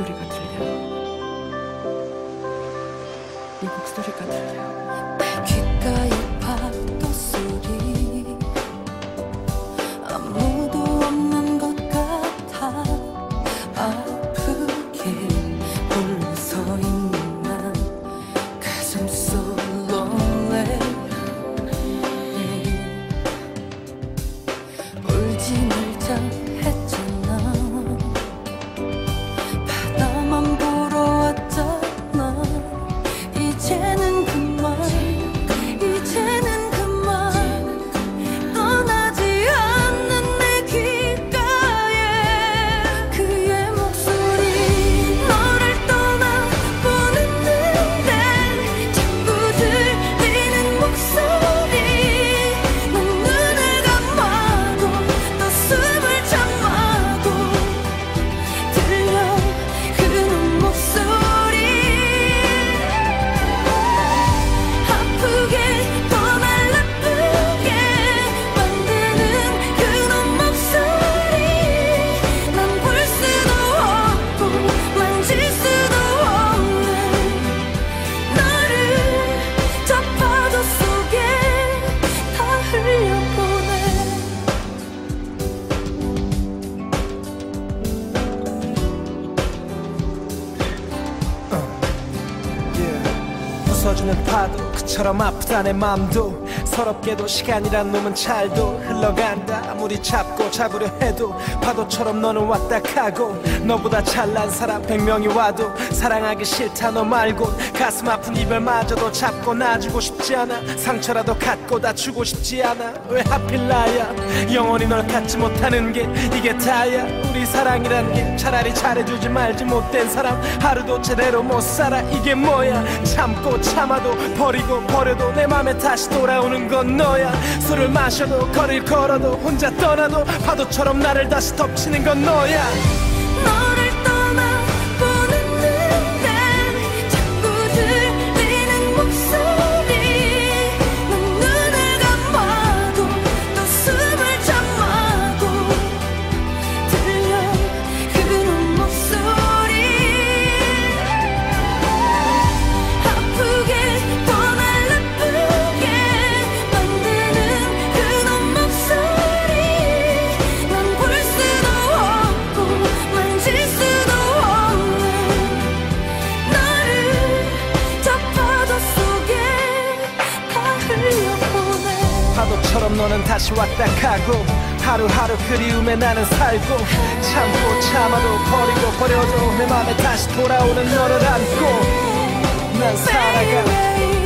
목소리가 들려 네 목소리가 들려 귓가에 부서지는 파도 그처럼 아프다 내 맘도 서럽게도 시간이란 놈은 잘도 흘러간다. 아무리 잡고 잡으려 해도 파도처럼 너는 왔다 가고. 너보다 잘난 사람 백 명이 와도 사랑하기 싫다 너 말고. 가슴 아픈 이별마저도 잡고 놔주고 싶지 않아. 상처라도 갖고 다 주고 싶지 않아. 왜 하필 나야? 영원히 널 갖지 못하는 게 이게 다야. 우리 사랑이란 게 차라리 잘해주지 말지 못된 사람. 하루도 제대로 못 살아. 이게 뭐야? 참고 참아도 버리고 버려도 내 맘에 다시 돌아오는 건 너야. 술을 마셔도 거리를 걸어도 혼자 떠나도 파도처럼 나를 다시 덮치는 건 너야 파도처럼 너는 다시 왔다 가고 하루하루 그리움에 나는 살고 참고 참아도 버리고 버려도 내 맘에 다시 돌아오는 너를 안고 난 살아가